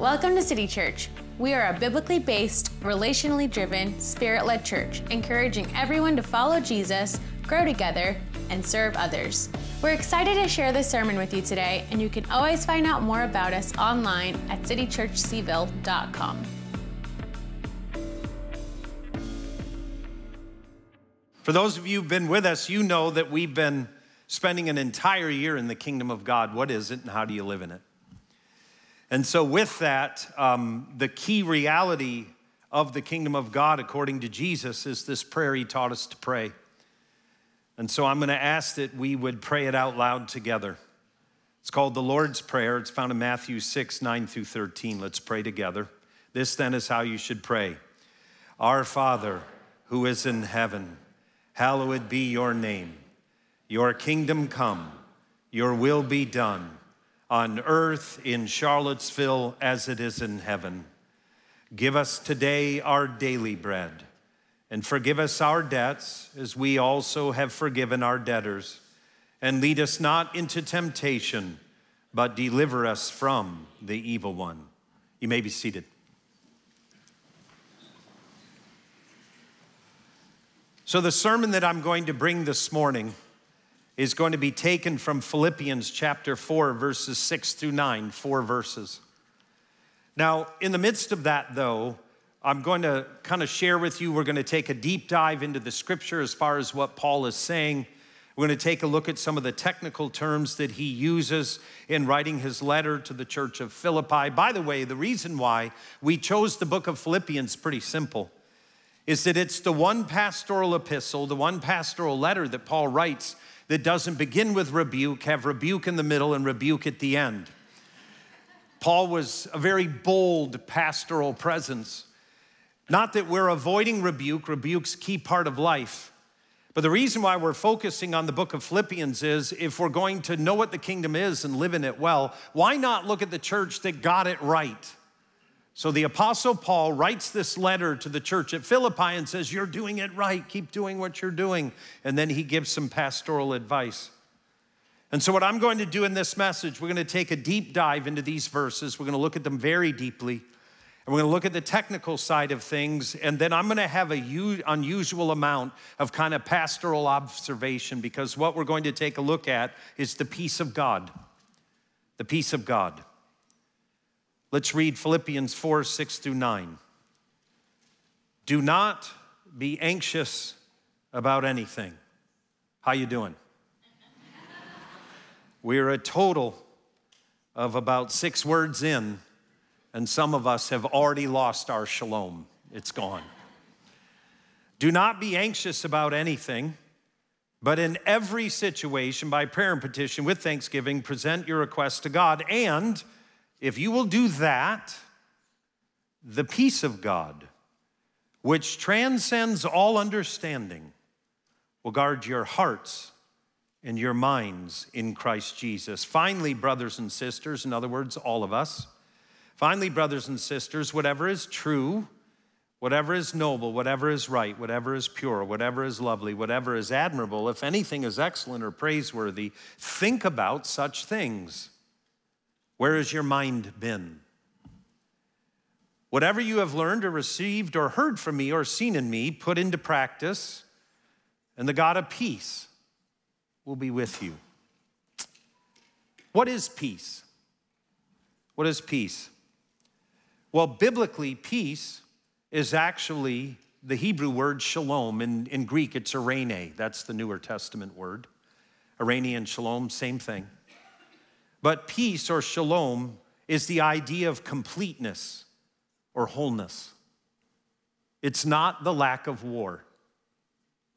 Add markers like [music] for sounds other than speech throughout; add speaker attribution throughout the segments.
Speaker 1: Welcome to City Church. We are a biblically based, relationally driven, spirit led church, encouraging everyone to follow Jesus, grow together, and serve others. We're excited to share this sermon with you today, and you can always find out more about us online at citychurchcville.com.
Speaker 2: For those of you who've been with us, you know that we've been spending an entire year in the kingdom of God. What is it and how do you live in it? And so, with that, um, the key reality of the kingdom of God, according to Jesus, is this prayer he taught us to pray. And so, I'm going to ask that we would pray it out loud together. It's called the Lord's Prayer. It's found in Matthew 6, 9 through 13. Let's pray together. This then is how you should pray Our Father, who is in heaven, hallowed be your name. Your kingdom come, your will be done on earth in Charlottesville as it is in heaven. Give us today our daily bread, and forgive us our debts as we also have forgiven our debtors. And lead us not into temptation, but deliver us from the evil one. You may be seated. So, the sermon that I'm going to bring this morning is going to be taken from Philippians chapter 4, verses 6 through 9, four verses. Now, in the midst of that, though, I'm going to kind of share with you, we're going to take a deep dive into the scripture as far as what Paul is saying. We're going to take a look at some of the technical terms that he uses in writing his letter to the church of Philippi. By the way, the reason why we chose the book of Philippians pretty simple is that it's the one pastoral epistle, the one pastoral letter that Paul writes that doesn't begin with rebuke, have rebuke in the middle and rebuke at the end. Paul was a very bold pastoral presence. Not that we're avoiding rebuke, rebuke's key part of life. But the reason why we're focusing on the book of Philippians is if we're going to know what the kingdom is and live in it well, why not look at the church that got it right? So the Apostle Paul writes this letter to the church at Philippi and says, You're doing it right. Keep doing what you're doing. And then he gives some pastoral advice. And so, what I'm going to do in this message, we're going to take a deep dive into these verses. We're going to look at them very deeply. And we're going to look at the technical side of things. And then I'm going to have a unusual amount of kind of pastoral observation because what we're going to take a look at is the peace of God. The peace of God. Let's read Philippians 4 6 through 9. Do not be anxious about anything. How you doing? [laughs] We're a total of about six words in, and some of us have already lost our shalom. It's gone. Do not be anxious about anything, but in every situation, by prayer and petition with thanksgiving, present your requests to God and if you will do that, the peace of God, which transcends all understanding, will guard your hearts and your minds in Christ Jesus. Finally, brothers and sisters, in other words, all of us, finally, brothers and sisters, whatever is true, whatever is noble, whatever is right, whatever is pure, whatever is lovely, whatever is admirable, if anything is excellent or praiseworthy, think about such things. Where has your mind been? Whatever you have learned or received or heard from me or seen in me, put into practice, and the God of peace will be with you. What is peace? What is peace? Well, biblically, peace is actually the Hebrew word shalom. In, in Greek, it's eirene. That's the Newer Testament word. Eirene and shalom, same thing. But peace or shalom is the idea of completeness or wholeness. It's not the lack of war.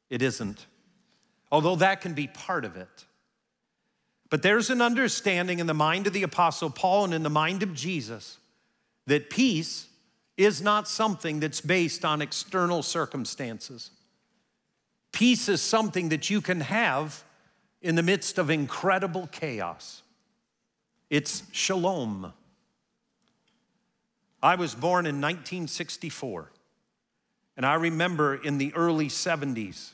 Speaker 2: It isn't. Although that can be part of it. But there's an understanding in the mind of the Apostle Paul and in the mind of Jesus that peace is not something that's based on external circumstances. Peace is something that you can have in the midst of incredible chaos. It's shalom. I was born in 1964, and I remember in the early 70s,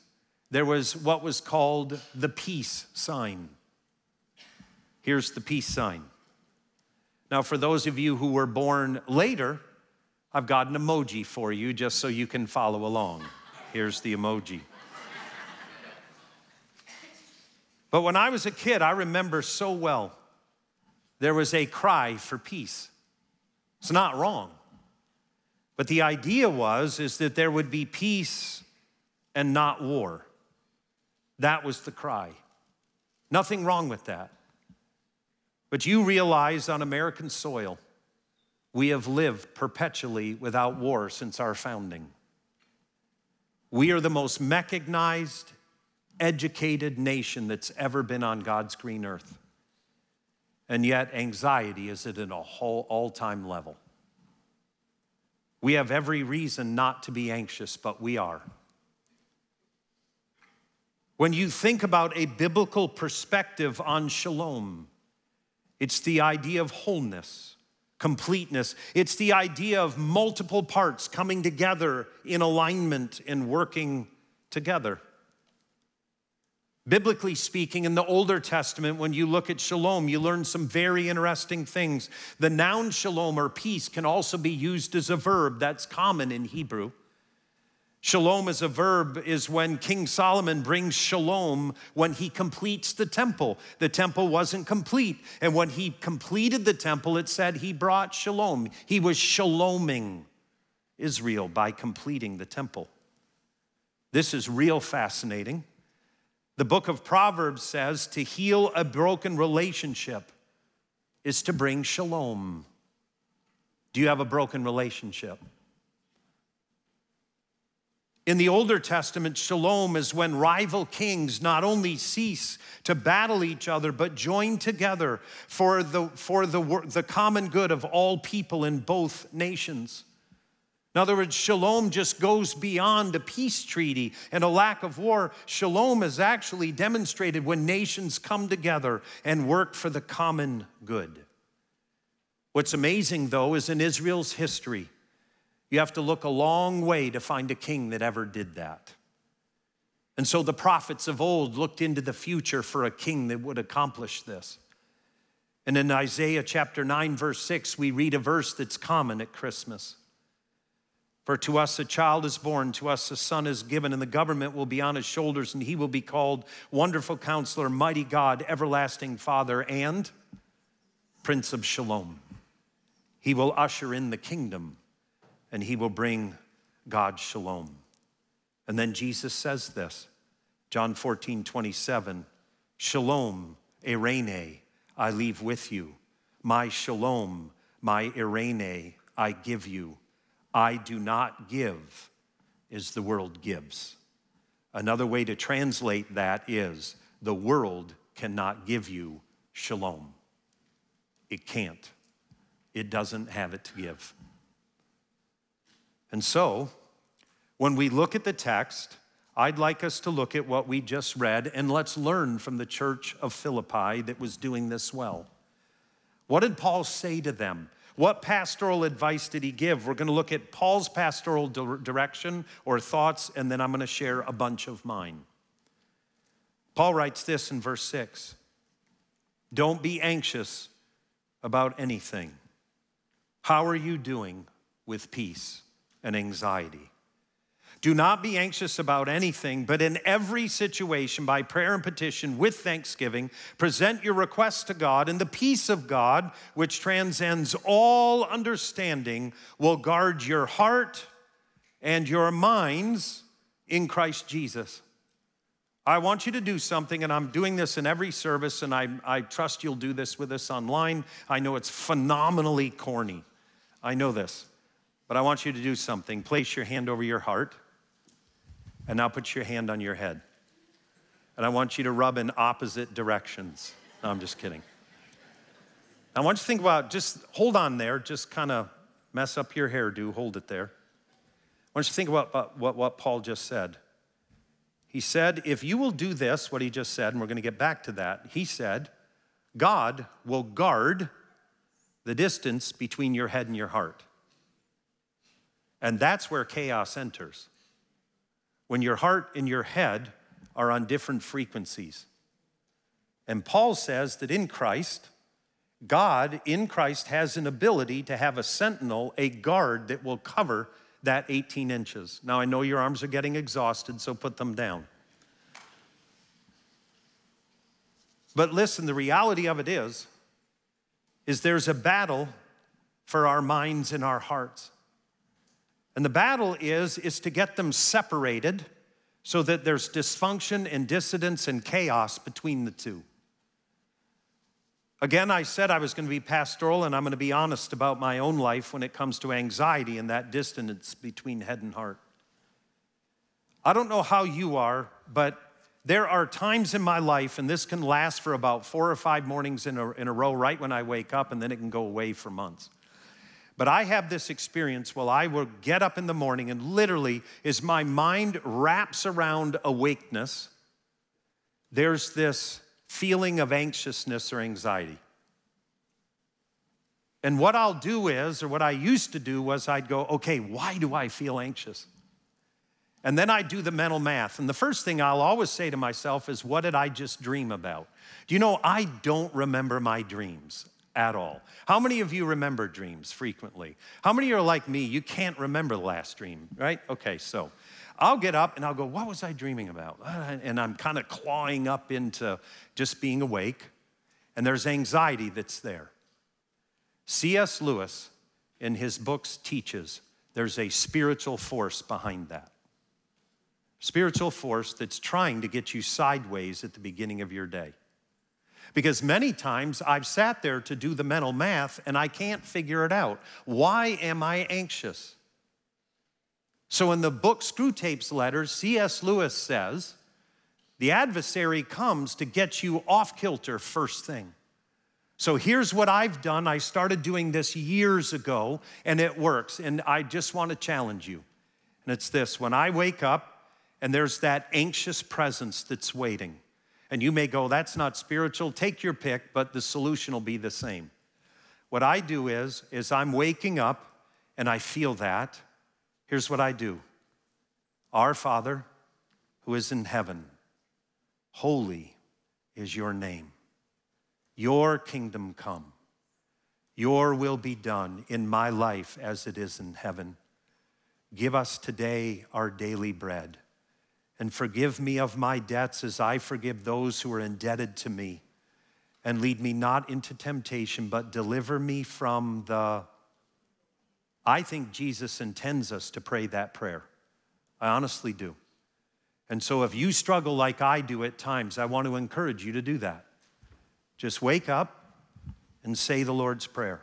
Speaker 2: there was what was called the peace sign. Here's the peace sign. Now, for those of you who were born later, I've got an emoji for you just so you can follow along. Here's the emoji. But when I was a kid, I remember so well there was a cry for peace. It's not wrong. But the idea was is that there would be peace and not war. That was the cry. Nothing wrong with that. But you realize on American soil, we have lived perpetually without war since our founding. We are the most mechanized, educated nation that's ever been on God's green earth. And yet, anxiety is at an all time level. We have every reason not to be anxious, but we are. When you think about a biblical perspective on shalom, it's the idea of wholeness, completeness. It's the idea of multiple parts coming together in alignment and working together. Biblically speaking, in the Older Testament, when you look at shalom, you learn some very interesting things. The noun shalom or peace can also be used as a verb that's common in Hebrew. Shalom as a verb is when King Solomon brings shalom when he completes the temple. The temple wasn't complete. And when he completed the temple, it said he brought shalom. He was shaloming Israel by completing the temple. This is real fascinating. The book of Proverbs says to heal a broken relationship is to bring shalom. Do you have a broken relationship? In the Older Testament, shalom is when rival kings not only cease to battle each other, but join together for the, for the, the common good of all people in both nations. In other words, shalom just goes beyond a peace treaty and a lack of war. Shalom is actually demonstrated when nations come together and work for the common good. What's amazing, though, is in Israel's history, you have to look a long way to find a king that ever did that. And so the prophets of old looked into the future for a king that would accomplish this. And in Isaiah chapter 9, verse 6, we read a verse that's common at Christmas. For to us a child is born, to us a son is given, and the government will be on his shoulders, and he will be called Wonderful Counselor, Mighty God, Everlasting Father, and Prince of Shalom. He will usher in the kingdom and he will bring God's shalom. And then Jesus says this John 14, 27 Shalom, Eirene, I leave with you. My shalom, my eirene, I give you. I do not give as the world gives. Another way to translate that is the world cannot give you shalom. It can't, it doesn't have it to give. And so, when we look at the text, I'd like us to look at what we just read and let's learn from the church of Philippi that was doing this well. What did Paul say to them? What pastoral advice did he give? We're going to look at Paul's pastoral direction or thoughts, and then I'm going to share a bunch of mine. Paul writes this in verse 6 Don't be anxious about anything. How are you doing with peace? and anxiety. Do not be anxious about anything, but in every situation, by prayer and petition, with thanksgiving, present your requests to God, and the peace of God, which transcends all understanding, will guard your heart and your minds in Christ Jesus. I want you to do something, and I'm doing this in every service, and I, I trust you'll do this with us online. I know it's phenomenally corny. I know this. But I want you to do something. Place your hand over your heart, and now put your hand on your head. And I want you to rub in opposite directions. No, I'm just kidding. I want you to think about just hold on there, just kind of mess up your hairdo, hold it there. I want you to think about what, what Paul just said. He said, if you will do this, what he just said, and we're going to get back to that, he said, God will guard the distance between your head and your heart. And that's where chaos enters. When your heart and your head are on different frequencies. And Paul says that in Christ, God in Christ has an ability to have a sentinel, a guard that will cover that 18 inches. Now, I know your arms are getting exhausted, so put them down. But listen, the reality of it is, is there's a battle for our minds and our hearts. And the battle is, is to get them separated so that there's dysfunction and dissidence and chaos between the two. Again, I said I was going to be pastoral and I'm going to be honest about my own life when it comes to anxiety and that distance between head and heart. I don't know how you are, but there are times in my life, and this can last for about four or five mornings in a, in a row, right when I wake up, and then it can go away for months. But I have this experience while I will get up in the morning, and literally, as my mind wraps around awakeness, there's this feeling of anxiousness or anxiety. And what I'll do is, or what I used to do was, I'd go, okay, why do I feel anxious? And then I do the mental math. And the first thing I'll always say to myself is, what did I just dream about? Do you know, I don't remember my dreams at all. How many of you remember dreams frequently? How many are like me? You can't remember the last dream, right? Okay, so I'll get up and I'll go, What was I dreaming about? Uh, and I'm kind of clawing up into just being awake. And there's anxiety that's there. C.S. Lewis, in his books, teaches there's a spiritual force behind that. Spiritual force that's trying to get you sideways at the beginning of your day. Because many times I've sat there to do the mental math and I can't figure it out. Why am I anxious? So in the book Screwtape's Letters, C.S. Lewis says, the adversary comes to get you off kilter first thing. So here's what I've done. I started doing this years ago and it works. And I just want to challenge you. And it's this when I wake up and there's that anxious presence that's waiting, and you may go, that's not spiritual, take your pick, but the solution will be the same. What I do is, is I'm waking up and I feel that, Here's what I do Our Father who is in heaven, holy is your name. Your kingdom come. Your will be done in my life as it is in heaven. Give us today our daily bread, and forgive me of my debts as I forgive those who are indebted to me. And lead me not into temptation, but deliver me from the I think Jesus intends us to pray that prayer. I honestly do. And so if you struggle like I do at times, I want to encourage you to do that. Just wake up and say the Lord's Prayer.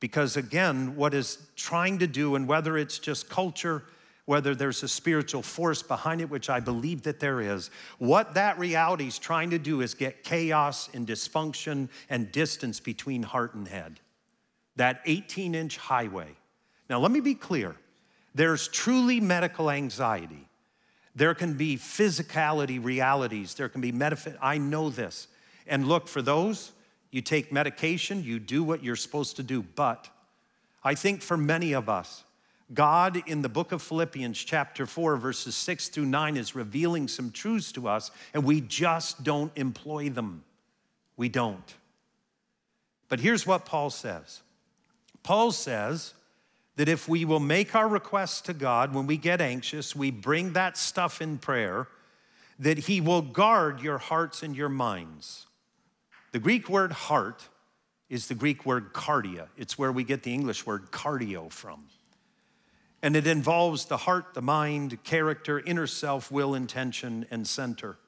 Speaker 2: Because again, what is trying to do, and whether it's just culture, whether there's a spiritual force behind it, which I believe that there is, what that reality is trying to do is get chaos and dysfunction and distance between heart and head that 18 inch highway. Now, let me be clear there's truly medical anxiety. There can be physicality realities. There can be metaphysics. I know this. And look, for those, you take medication, you do what you're supposed to do. But I think for many of us, God in the book of Philippians, chapter 4, verses 6 through 9, is revealing some truths to us, and we just don't employ them. We don't. But here's what Paul says Paul says that if we will make our requests to God when we get anxious, we bring that stuff in prayer, that He will guard your hearts and your minds. The Greek word heart is the Greek word cardia, it's where we get the English word cardio from. And it involves the heart, the mind, character, inner self, will, intention, and center.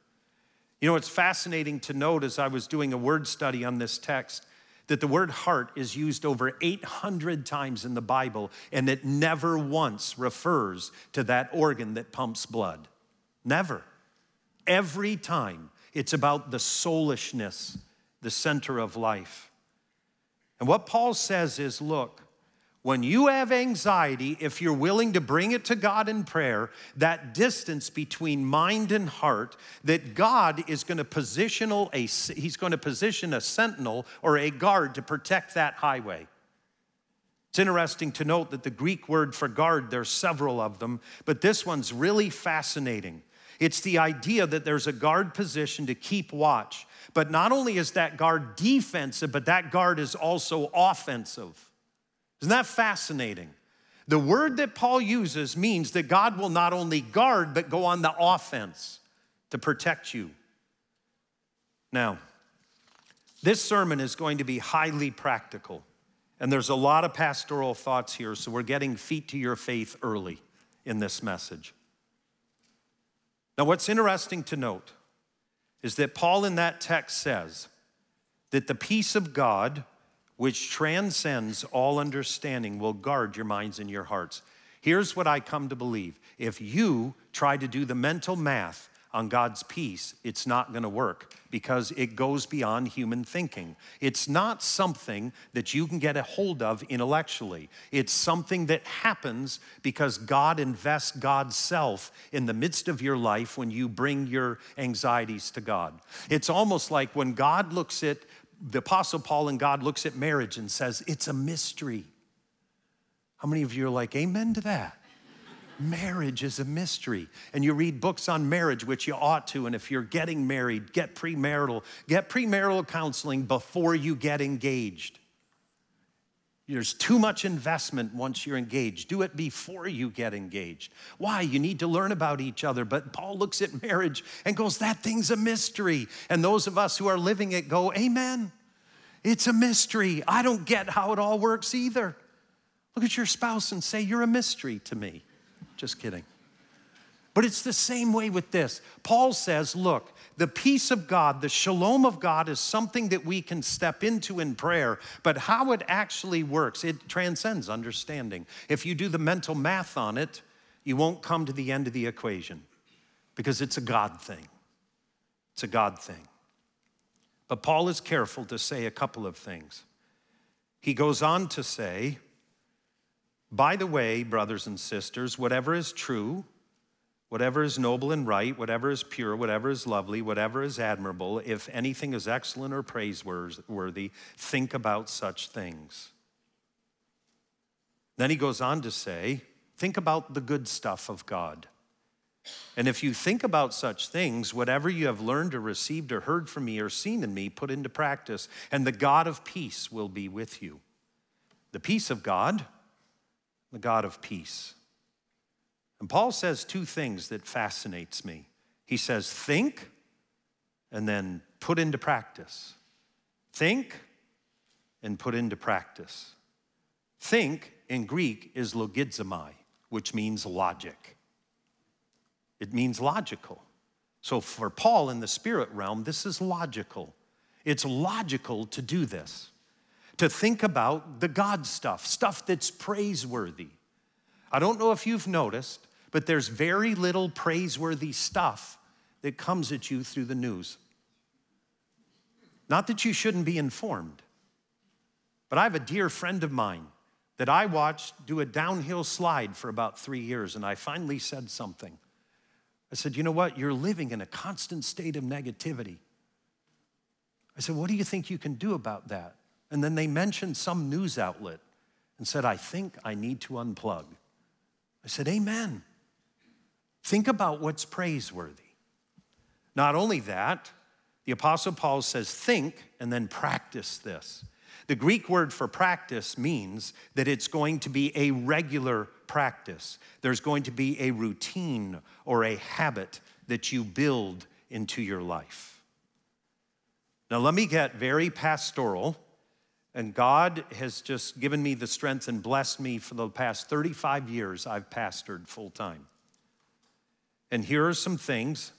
Speaker 2: You know, it's fascinating to note as I was doing a word study on this text that the word heart is used over 800 times in the Bible, and it never once refers to that organ that pumps blood. Never. Every time it's about the soulishness, the center of life. And what Paul says is look, when you have anxiety, if you're willing to bring it to God in prayer, that distance between mind and heart, that God is going to position a, he's going to position a sentinel or a guard to protect that highway. It's interesting to note that the Greek word for guard, there's several of them, but this one's really fascinating. It's the idea that there's a guard position to keep watch. But not only is that guard defensive, but that guard is also offensive. Isn't that fascinating? The word that Paul uses means that God will not only guard, but go on the offense to protect you. Now, this sermon is going to be highly practical, and there's a lot of pastoral thoughts here, so we're getting feet to your faith early in this message. Now, what's interesting to note is that Paul in that text says that the peace of God, which transcends all understanding, will guard your minds and your hearts. Here's what I come to believe if you try to do the mental math on God's peace, it's not going to work because it goes beyond human thinking. It's not something that you can get a hold of intellectually. It's something that happens because God invests God's self in the midst of your life when you bring your anxieties to God. It's almost like when God looks at the Apostle Paul and God looks at marriage and says, It's a mystery. How many of you are like, Amen to that? Marriage is a mystery. And you read books on marriage, which you ought to. And if you're getting married, get premarital. Get premarital counseling before you get engaged. There's too much investment once you're engaged. Do it before you get engaged. Why? You need to learn about each other. But Paul looks at marriage and goes, That thing's a mystery. And those of us who are living it go, Amen. It's a mystery. I don't get how it all works either. Look at your spouse and say, You're a mystery to me. Just kidding. But it's the same way with this. Paul says, look, the peace of God, the shalom of God is something that we can step into in prayer, but how it actually works, it transcends understanding. If you do the mental math on it, you won't come to the end of the equation because it's a God thing. It's a God thing. But Paul is careful to say a couple of things. He goes on to say, by the way, brothers and sisters, whatever is true, whatever is noble and right, whatever is pure, whatever is lovely, whatever is admirable, if anything is excellent or praiseworthy, think about such things. Then he goes on to say, think about the good stuff of God. And if you think about such things, whatever you have learned or received or heard from me or seen in me, put into practice, and the God of peace will be with you. The peace of God the God of peace. And Paul says two things that fascinates me. He says, think and then put into practice. Think and put into practice. Think in Greek is logizomai, which means logic. It means logical. So for Paul in the spirit realm, this is logical. It's logical to do this to think about the God stuff, stuff that's praiseworthy. I don't know if you've noticed, but there's very little praiseworthy stuff that comes at you through the news. Not that you shouldn't be informed, but I have a dear friend of mine that I watched do a downhill slide for about three years, and I finally said something. I said, You know what? You're living in a constant state of negativity. I said, What do you think you can do about that? And then they mentioned some news outlet and said, I think I need to unplug. I said, Amen. Think about what's praiseworthy. Not only that, the Apostle Paul says, think and then practice this. The Greek word for practice means that it's going to be a regular practice. There's going to be a routine or a habit that you build into your life. Now, let me get very pastoral and God has just given me the strength and blessed me for the past 35 years I've pastored full time. And here are some things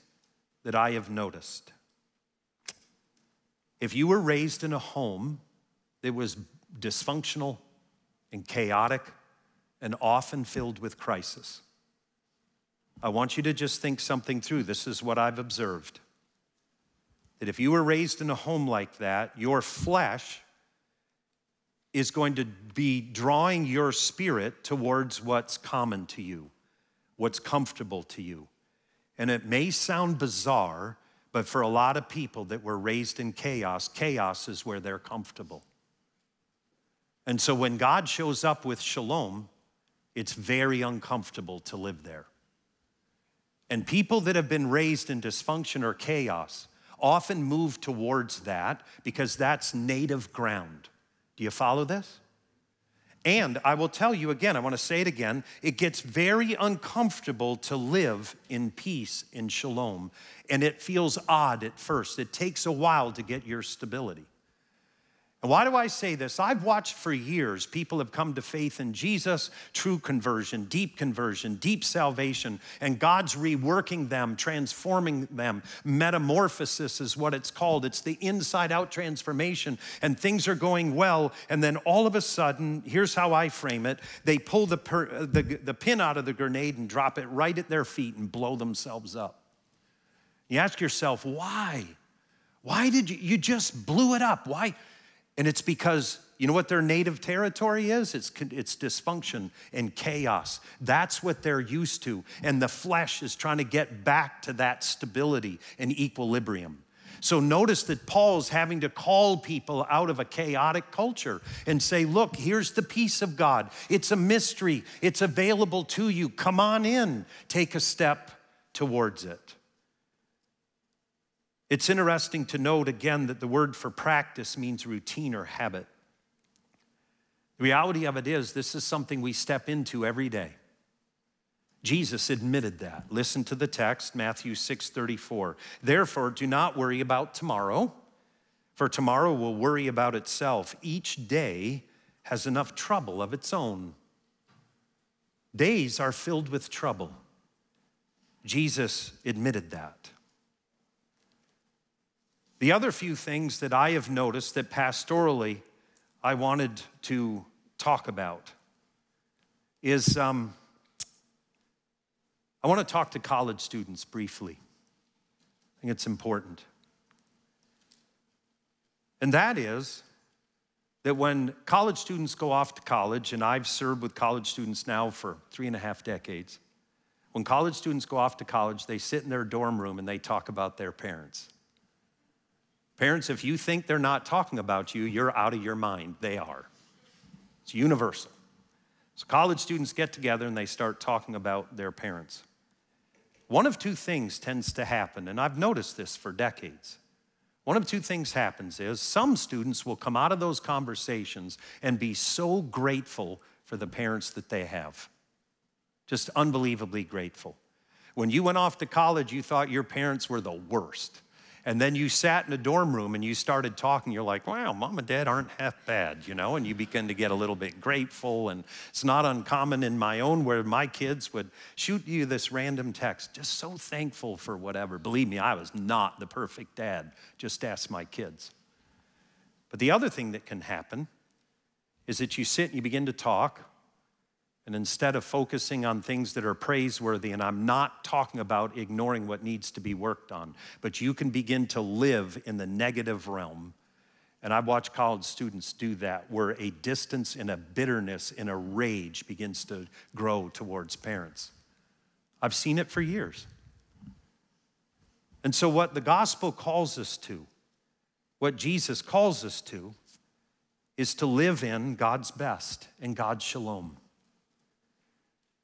Speaker 2: that I have noticed. If you were raised in a home that was dysfunctional and chaotic and often filled with crisis, I want you to just think something through. This is what I've observed. That if you were raised in a home like that, your flesh is going to be drawing your spirit towards what's common to you, what's comfortable to you. And it may sound bizarre, but for a lot of people that were raised in chaos, chaos is where they're comfortable. And so when God shows up with shalom, it's very uncomfortable to live there. And people that have been raised in dysfunction or chaos often move towards that because that's native ground. Do you follow this? And I will tell you again, I want to say it again, it gets very uncomfortable to live in peace, in shalom. And it feels odd at first. It takes a while to get your stability. And why do I say this? I've watched for years people have come to faith in Jesus, true conversion, deep conversion, deep salvation, and God's reworking them, transforming them. Metamorphosis is what it's called. It's the inside out transformation, and things are going well. And then all of a sudden, here's how I frame it they pull the, per, uh, the, the pin out of the grenade and drop it right at their feet and blow themselves up. You ask yourself, why? Why did you, you just blew it up? Why? And it's because, you know what their native territory is? It's, it's dysfunction and chaos. That's what they're used to. And the flesh is trying to get back to that stability and equilibrium. So notice that Paul's having to call people out of a chaotic culture and say, look, here's the peace of God. It's a mystery, it's available to you. Come on in, take a step towards it. It's interesting to note again that the word for practice means routine or habit. The reality of it is, this is something we step into every day. Jesus admitted that. Listen to the text, Matthew 6 34. Therefore, do not worry about tomorrow, for tomorrow will worry about itself. Each day has enough trouble of its own. Days are filled with trouble. Jesus admitted that. The other few things that I have noticed that pastorally I wanted to talk about is um, I want to talk to college students briefly. I think it's important. And that is that when college students go off to college, and I've served with college students now for three and a half decades, when college students go off to college, they sit in their dorm room and they talk about their parents. Parents, if you think they're not talking about you, you're out of your mind. They are. It's universal. So college students get together and they start talking about their parents. One of two things tends to happen, and I've noticed this for decades. One of two things happens is some students will come out of those conversations and be so grateful for the parents that they have. Just unbelievably grateful. When you went off to college, you thought your parents were the worst. And then you sat in a dorm room and you started talking. You're like, wow, mom and dad aren't half bad, you know? And you begin to get a little bit grateful. And it's not uncommon in my own where my kids would shoot you this random text, just so thankful for whatever. Believe me, I was not the perfect dad. Just ask my kids. But the other thing that can happen is that you sit and you begin to talk and instead of focusing on things that are praiseworthy, and I'm not talking about ignoring what needs to be worked on, but you can begin to live in the negative realm. And I've watched college students do that, where a distance and a bitterness and a rage begins to grow towards parents. I've seen it for years. And so, what the gospel calls us to, what Jesus calls us to, is to live in God's best and God's shalom.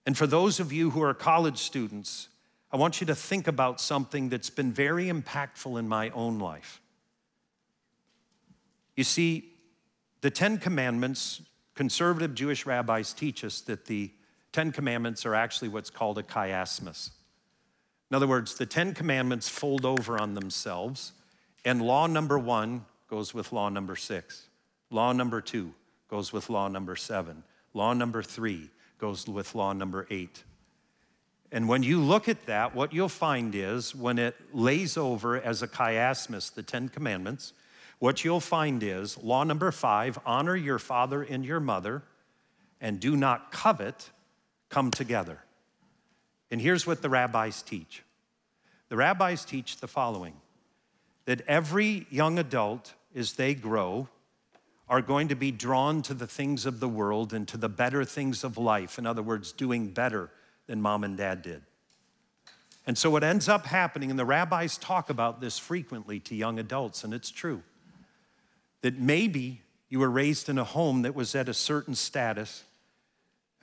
Speaker 2: And for those of you who are college students, I want you to think about something that's been very impactful in my own life. You see, the Ten Commandments, conservative Jewish rabbis teach us that the Ten Commandments are actually what's called a chiasmus. In other words, the Ten Commandments fold over on themselves, and law number one goes with law number six. Law number two goes with law number seven. Law number three goes with law number eight. And when you look at that, what you'll find is when it lays over as a chiasmus, the Ten Commandments, what you'll find is law number five honor your father and your mother, and do not covet come together. And here's what the rabbis teach the rabbis teach the following that every young adult, as they grow, are going to be drawn to the things of the world and to the better things of life. In other words, doing better than mom and dad did. And so, what ends up happening, and the rabbis talk about this frequently to young adults, and it's true, that maybe you were raised in a home that was at a certain status,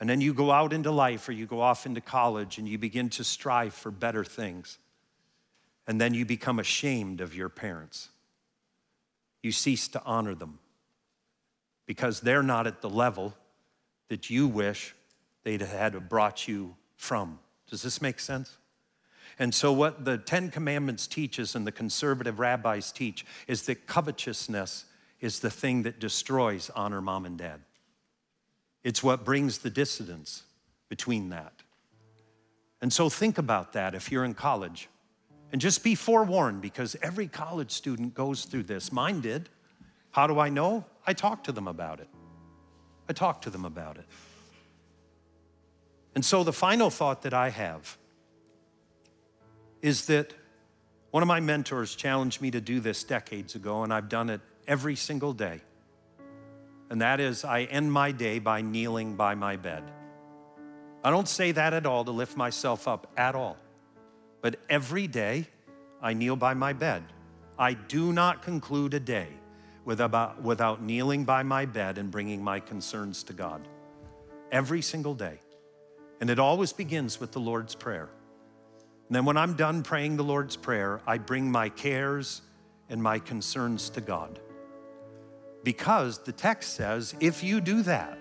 Speaker 2: And then you go out into life or you go off into college and you begin to strive for better things. And then you become ashamed of your parents. You cease to honor them because they're not at the level that you wish they'd had brought you from. Does this make sense? And so, what the Ten Commandments teaches and the conservative rabbis teach is that covetousness is the thing that destroys honor mom and dad. It's what brings the dissonance between that. And so, think about that if you're in college. And just be forewarned because every college student goes through this. Mine did. How do I know? I talk to them about it. I talk to them about it. And so, the final thought that I have is that one of my mentors challenged me to do this decades ago, and I've done it every single day. And that is, I end my day by kneeling by my bed. I don't say that at all to lift myself up at all. But every day, I kneel by my bed. I do not conclude a day without, without kneeling by my bed and bringing my concerns to God. Every single day. And it always begins with the Lord's Prayer. And then when I'm done praying the Lord's Prayer, I bring my cares and my concerns to God. Because the text says, if you do that,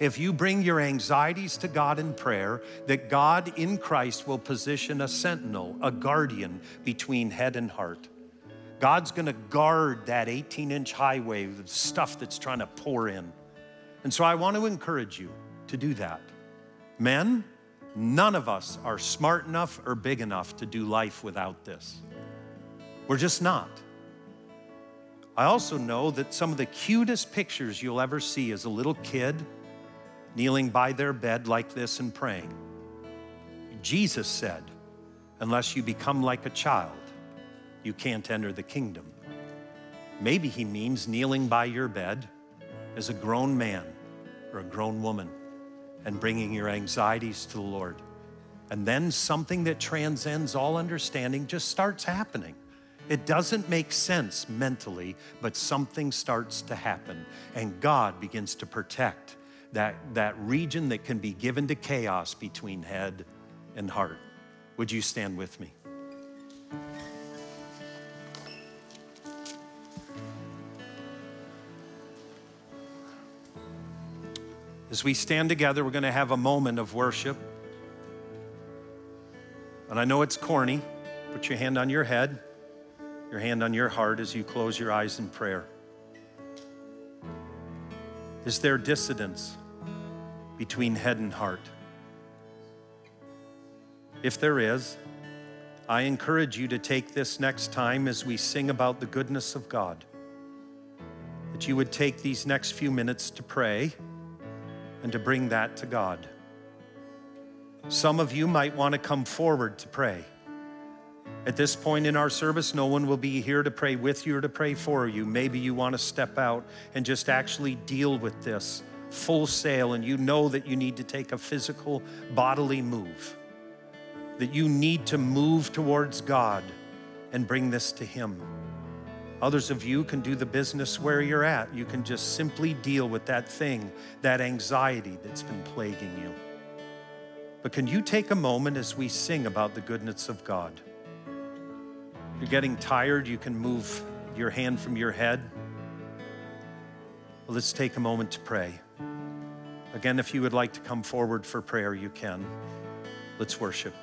Speaker 2: if you bring your anxieties to God in prayer, that God in Christ will position a sentinel, a guardian between head and heart. God's gonna guard that 18 inch highway with stuff that's trying to pour in. And so I want to encourage you to do that. Men, None of us are smart enough or big enough to do life without this. We're just not. I also know that some of the cutest pictures you'll ever see is a little kid kneeling by their bed like this and praying. Jesus said, Unless you become like a child, you can't enter the kingdom. Maybe he means kneeling by your bed as a grown man or a grown woman and bringing your anxieties to the Lord. And then something that transcends all understanding just starts happening. It doesn't make sense mentally, but something starts to happen, and God begins to protect that, that region that can be given to chaos between head and heart. Would you stand with me? As we stand together, we're going to have a moment of worship. And I know it's corny. Put your hand on your head, your hand on your heart as you close your eyes in prayer. Is there dissonance between head and heart? If there is, I encourage you to take this next time as we sing about the goodness of God, that you would take these next few minutes to pray and to bring that to God. Some of you might want to come forward to pray. At this point in our service, no one will be here to pray with you or to pray for you. Maybe you want to step out and just actually deal with this full sail, and you know that you need to take a physical, bodily move, that you need to move towards God and bring this to Him. Others of you can do the business where you're at. You can just simply deal with that thing, that anxiety that's been plaguing you. But can you take a moment as we sing about the goodness of God? If you're getting tired, you can move your hand from your head. Well, let's take a moment to pray. Again, if you would like to come forward for prayer, you can. Let's worship.